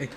哎、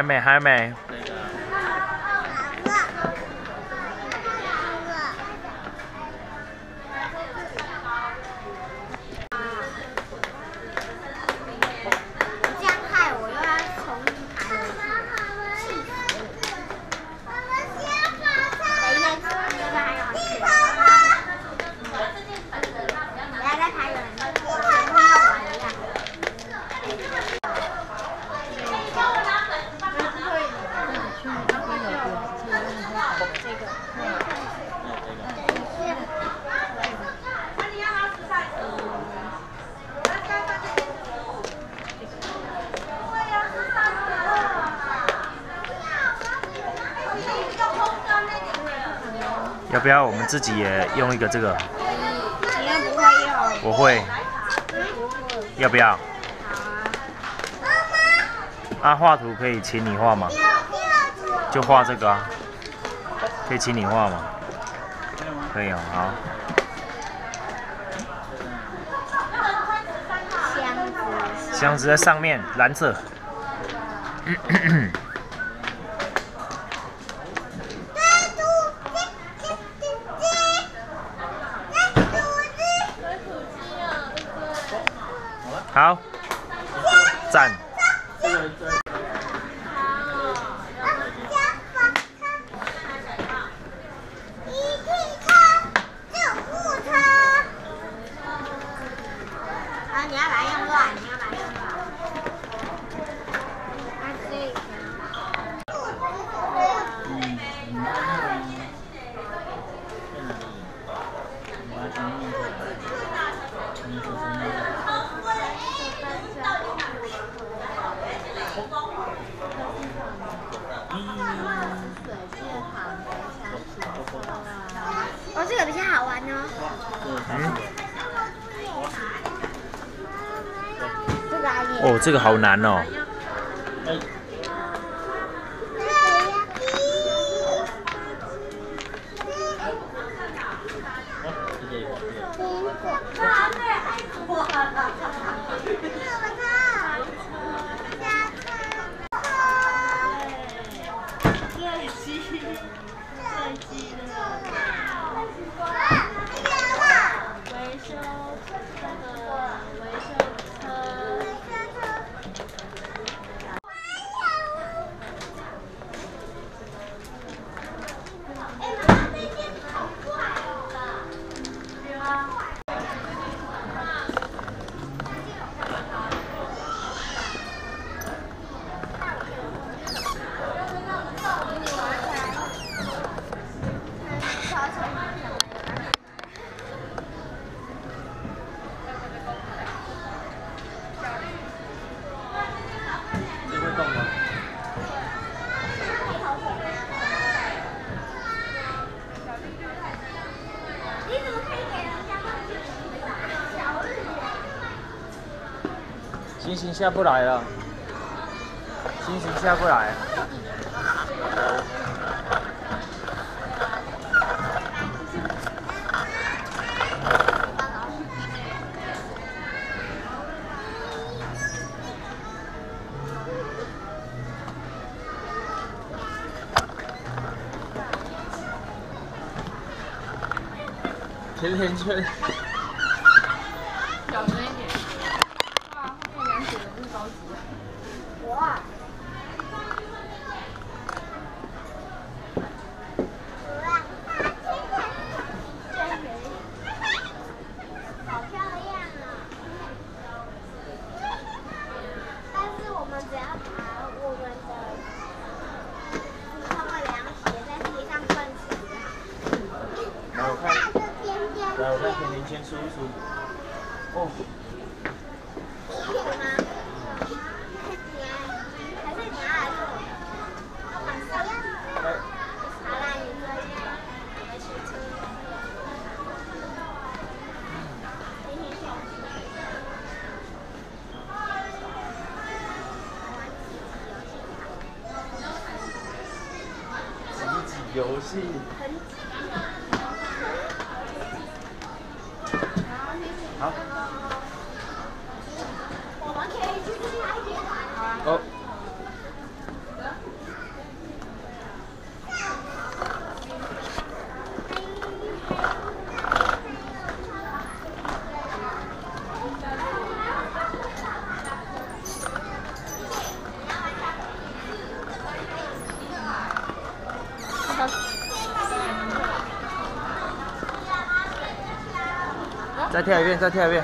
还没，还没。要我们自己也用一个这个？你要不会要？我会。要不要？啊，画图可以请你画吗？就画这个啊，可以请你画吗？可以哦，好。箱子在上面，蓝色。这个好难哦。下不来了，星星下不来。甜甜圈。再跳一遍再跳一遍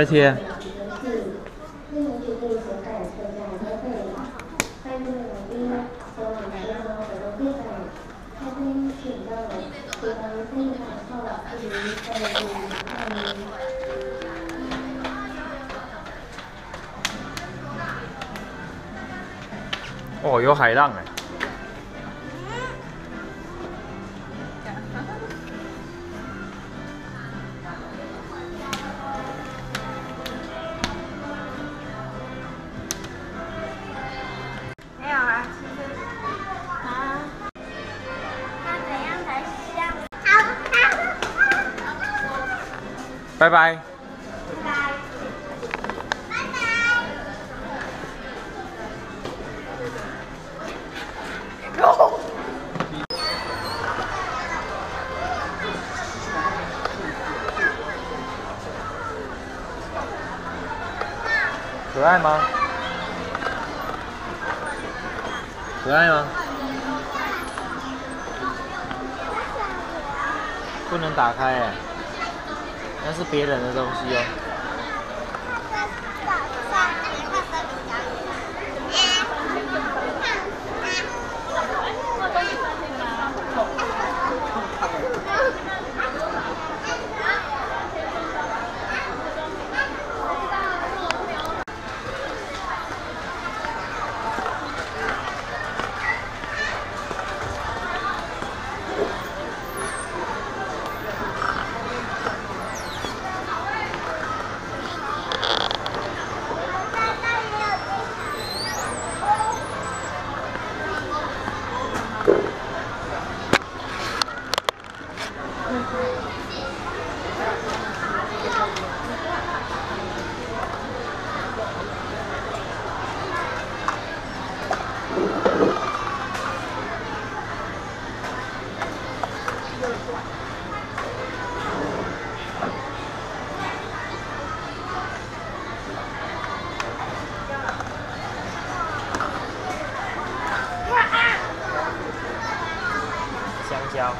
โอ้โหยก 拜拜。交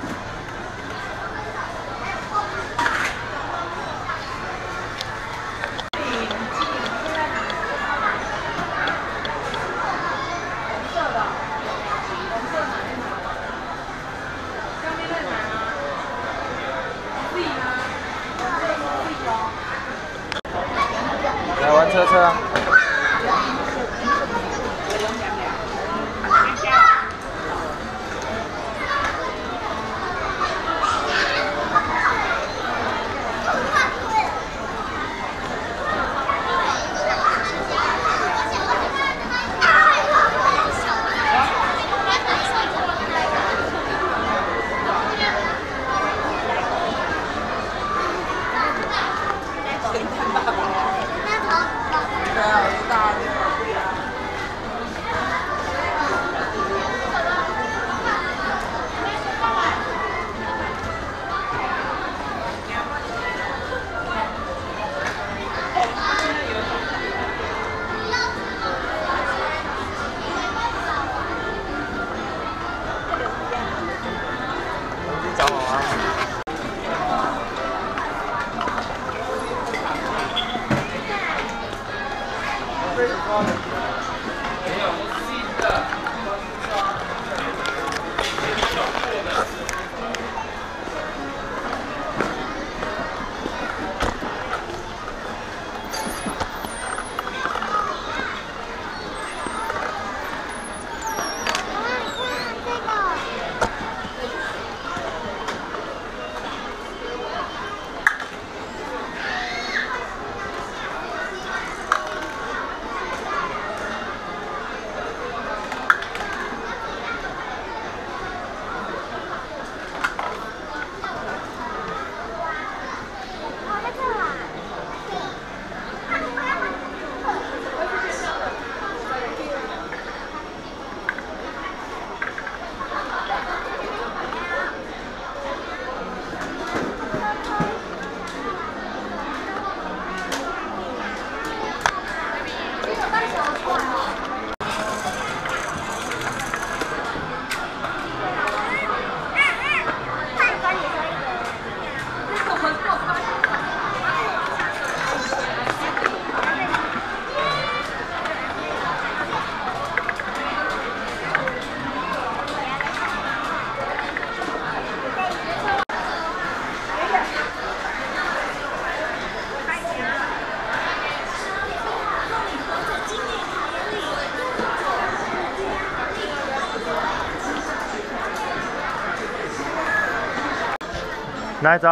哪一招？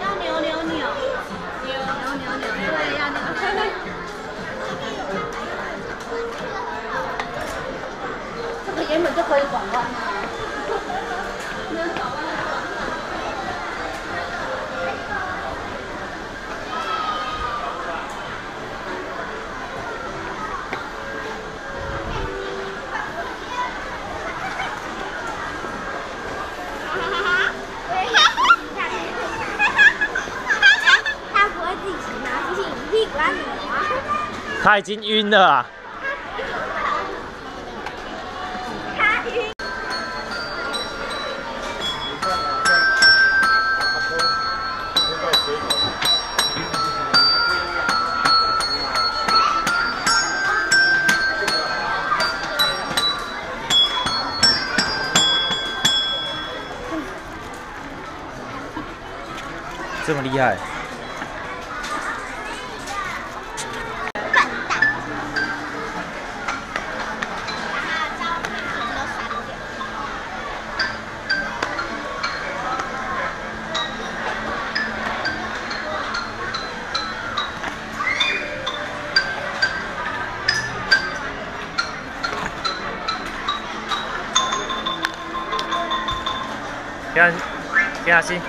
要扭扭扭，扭扭扭扭，对，要扭。这个原本就可以转弯啊。已经晕了啊！他晕。这么厉害，给他，给他心。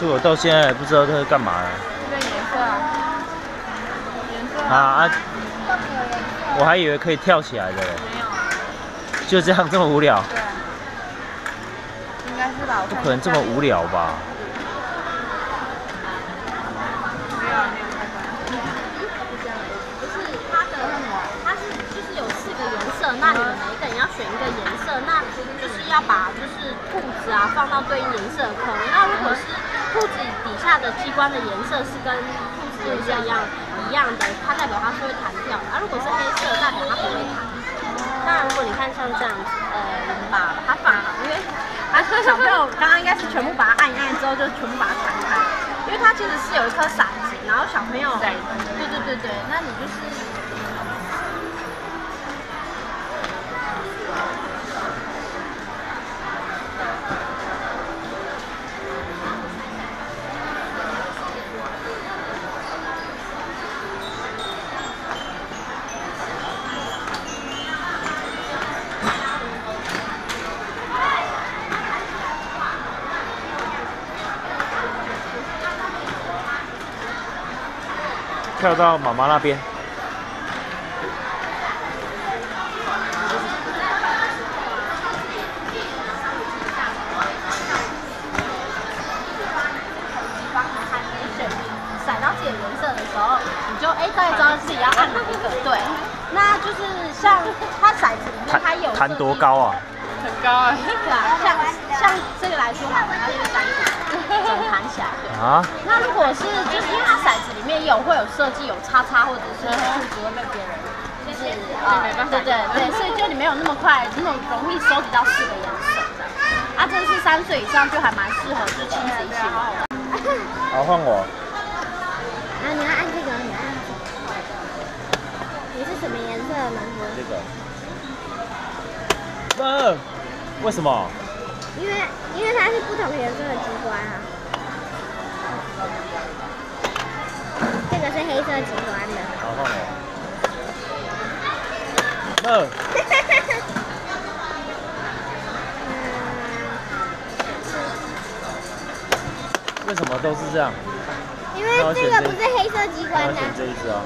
这我到现在也不知道这是干嘛的这个颜色啊，颜色啊。啊！我还以为可以跳起来的嘞，没有，就这样这么无聊，可能这么无聊吧？没有没有太关系。就是它的什么，它是就是有四个颜色，那你们每个人要选一个颜色，那就是要把就是兔子啊放到对应颜色的坑。那如果是兔子底下的机关的颜色是跟兔子颜色一样一样的，它代表它是会弹跳的；而如果是黑色，代表它不会弹。那如果你看像这样子，呃，我们把它放，因为啊，小朋友刚刚应该是全部把它按一按之后，就全部把它弹开，因为它其实是有一颗骰子，然后小朋友，对对对对，那你就是。骰子里面它有弹弹多高啊？很高啊！对啊，像像这个来说它就是三个整个弹起来。对。啊？那如果是就是因为它骰子里面有会有设计有叉叉或者是兔子会被别人就是呃没办法对对对，所以就你没有那么快那么容易收集到四个颜色。啊，这是三岁以上就还蛮适合就亲子一起玩。好，换我。啊你要按这个，你要按这个。你是什么颜色的农夫？这个。呃，为什么？因为因为它是不同颜色的机关啊。是黑色机关的。好，换我。呃，为什么都是这样？因为这个不是黑色机关的，这一只啊。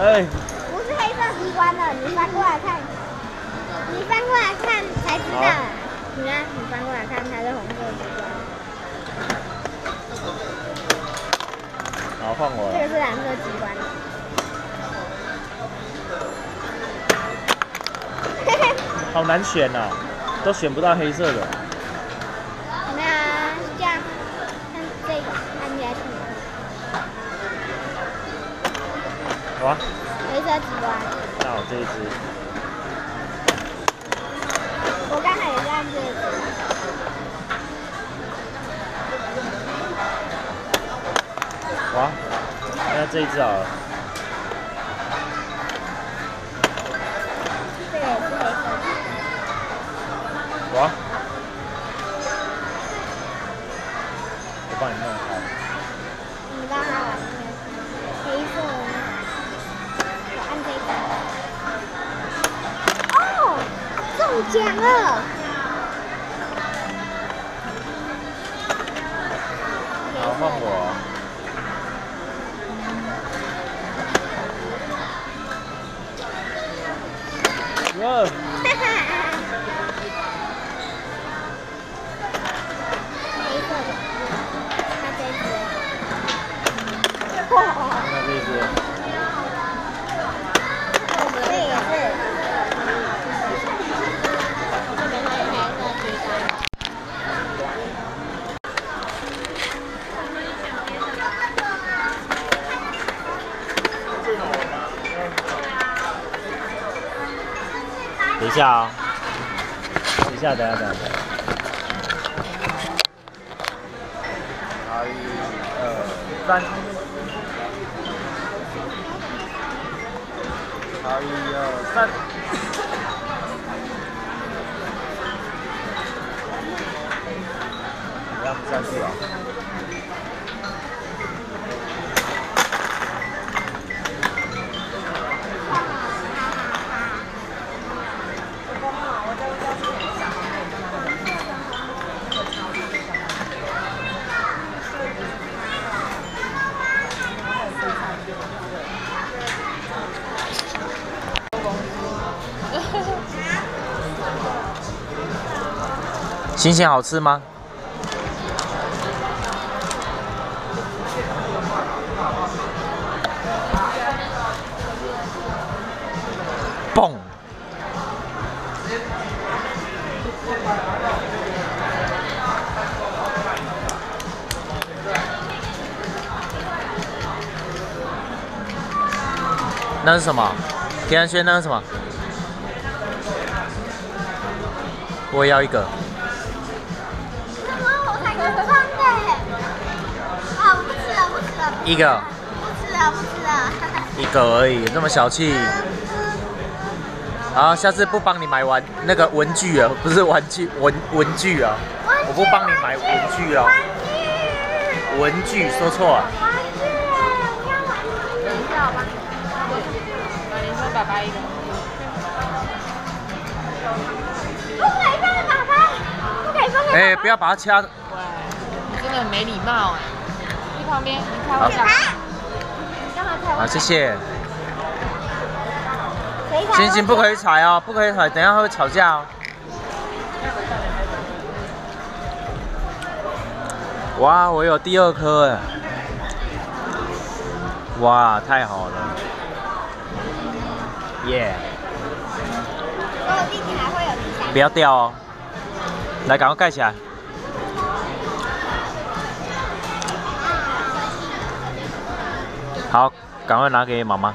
哎，不是黑色机关的，你翻过来看，你翻过来看才知道。你看，你翻过来看，它是红换我了。这个是蓝色机关 好难选呐、都选不到黑色的。没有啊，是这样，看这个看起来是好啊，黑色机关。那那我这一只，这一只好了。这个也是黑色。哇，我帮你弄开。你帮他玩那个黑色的那个，我按这个。哦，中奖了！哇，新鲜好吃吗？蹦！那是什么？田安轩，那是什么？我也要一个。一个，不吃了，不吃了。一个而已，那么小气。好，下次不帮你买玩那个文具啊，不是玩具，文文具啊，我不帮你买文具啊，玩具。文具说错了。玩具，我要玩具。等一下，我帮你。对，你说爸爸一个。不可以放爸爸，不可以放哎、不要把它掐。喂，你真的很没礼貌哎。去旁边，你开好好，谢谢。星星不可以踩哦，不可以踩，等一下会吵架哦。哇，我有第二颗哎！哇，太好了！耶、所有弟弟还会有第三不要掉哦。来，赶快盖起来。赶快拿给妈妈。